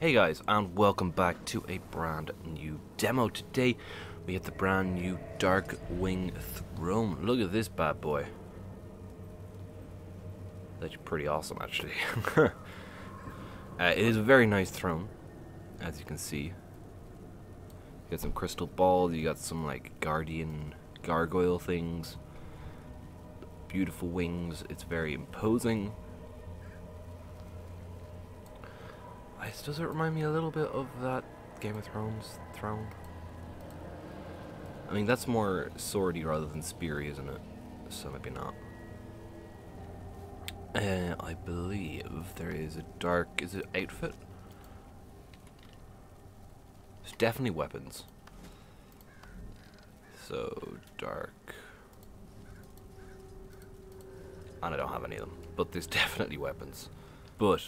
Hey guys, and welcome back to a brand new demo. Today, we have the brand new Darkwing Throne. Look at this bad boy. That's pretty awesome, actually. uh, it is a very nice throne, as you can see. You got some crystal balls, you got some, like, guardian gargoyle things. Beautiful wings, it's very imposing. Does it remind me a little bit of that Game of Thrones throne? I mean, that's more swordy rather than speary, isn't it? So maybe not. Uh, I believe there is a dark. Is it outfit? There's definitely weapons. So dark. And I don't have any of them, but there's definitely weapons. But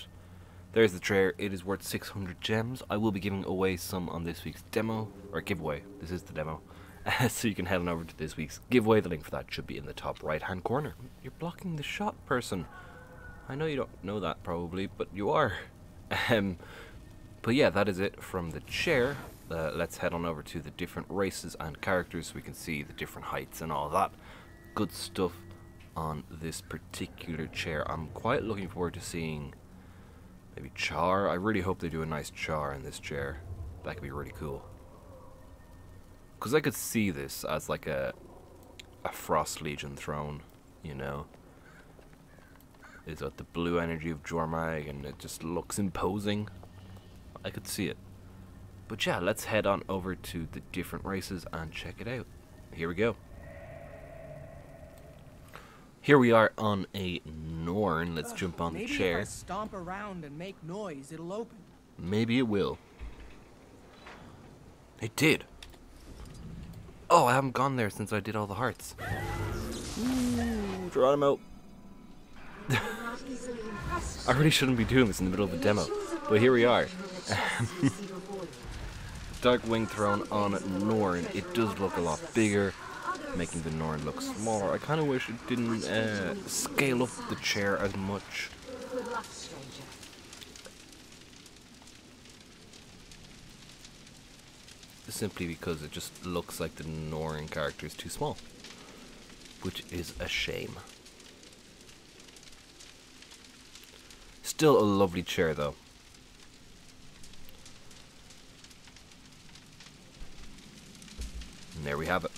there's the chair. It is worth 600 gems. I will be giving away some on this week's demo, or giveaway. This is the demo. so you can head on over to this week's giveaway. The link for that should be in the top right hand corner. You're blocking the shot, person. I know you don't know that probably, but you are. Um, but yeah, that is it from the chair. Uh, let's head on over to the different races and characters so we can see the different heights and all that good stuff on this particular chair. I'm quite looking forward to seeing Maybe Charr? I really hope they do a nice Charr in this chair. That could be really cool. Because I could see this as like a a Frost Legion throne, you know. It's got the blue energy of Jormag and it just looks imposing. I could see it. But yeah, let's head on over to the different races and check it out. Here we go. Here we are on a Norn. Let's jump on the chair. Maybe if I stomp around and make noise, it'll open. Maybe it will. It did. Oh, I haven't gone there since I did all the hearts. Ooh, Geronimo. I really shouldn't be doing this in the middle of a demo, but here we are. Darkwing Throne on Norn. It does look a lot bigger making the Norn look smaller. I kind of wish it didn't uh, scale up the chair as much. Simply because it just looks like the Norn character is too small. Which is a shame. Still a lovely chair though. And there we have it.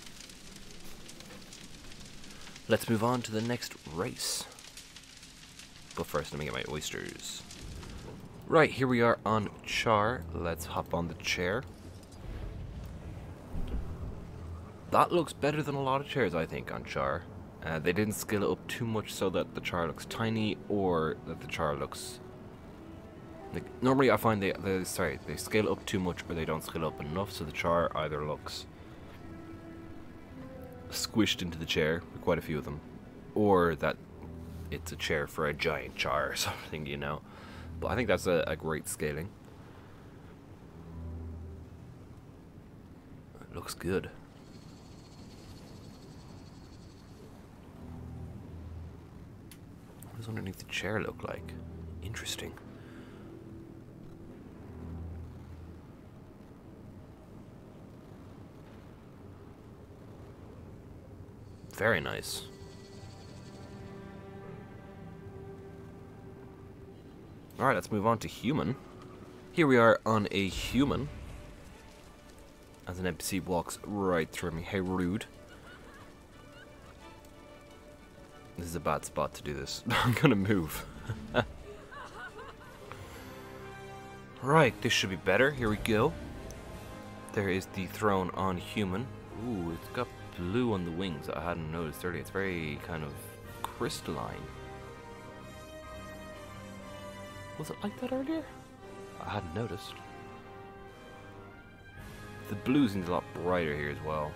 Let's move on to the next race. But first, let me get my oysters. Right, here we are on Charr. Let's hop on the chair. That looks better than a lot of chairs, I think, on Charr. Uh, they didn't scale it up too much so that the Charr looks tiny or that the Charr looks... Like, normally I find they, they, sorry, they scale up too much or they don't scale up enough so the Charr either looks squished into the chair, quite a few of them, or that it's a chair for a giant Charr or something, you know. But I think that's a, a great scaling. It looks good. What does underneath the chair look like? Interesting. Very nice. Alright, let's move on to human. Here we are on a human. As an NPC walks right through me. Hey, rude. This is a bad spot to do this. I'm gonna move. right, this should be better. Here we go. There is the throne on human. Ooh, it's got blue on the wings that I hadn't noticed earlier. It's very kind of crystalline. Was it like that earlier? I hadn't noticed. The blue seems a lot brighter here as well.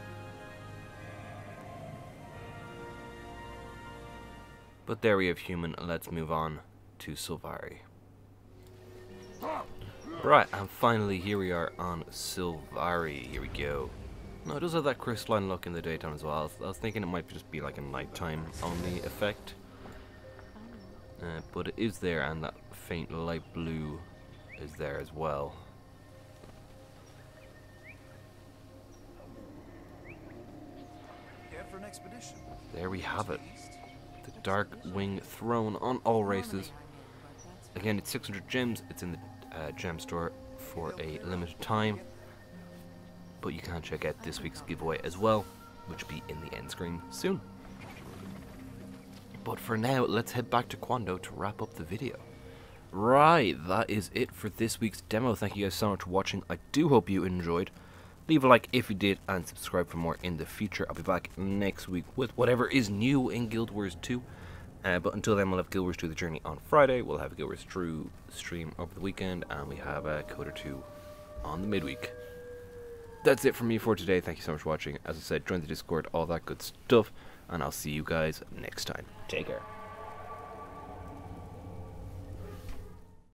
But there we have human. Let's move on to Sylvari. Right, and finally here we are on Sylvari. Here we go. No, it does have that crystalline look in the daytime as well. I was, I was thinking it might just be like a nighttime only effect. Uh, but it is there and that faint light blue is there as well. For an expedition? There we have it. The Dark Wing Throne on all races. Again, it's 600 gems. It's in the uh, gem store for a limited time. But you can check out this week's giveaway as well, which will be in the end screen soon. But for now, let's head back to Quoundo to wrap up the video. Right, that is it for this week's demo. Thank you guys so much for watching. I do hope you enjoyed. Leave a like if you did and subscribe for more in the future. I'll be back next week with whatever is new in Guild Wars 2. Uh, but until then, we'll have Guild Wars 2 The Journey on Friday. We'll have a Guild Wars 2 stream over the weekend. And we have a Coder 2 on the midweek. That's it from me for today. Thank you so much for watching. As I said, join the Discord, all that good stuff. And I'll see you guys next time. Take care.